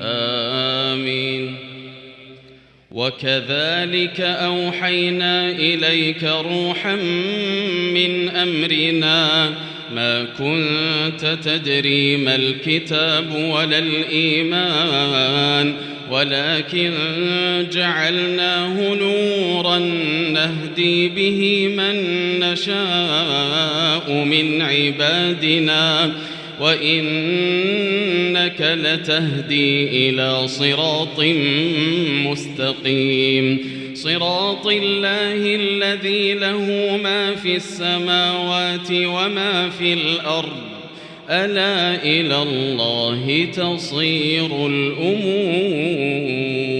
آمين. وكذلك أوحينا إليك روحا من أمرنا. ما كنت تدري ما الكتاب ولا الإيمان ولكن جعلناه نورا نهدي به من نشاء من عبادنا وإنك لتهدي إلى صراط مستقيم. صراط الله الذي له ما في السماوات وما في الأرض. ألا إلى الله تصير الأمور.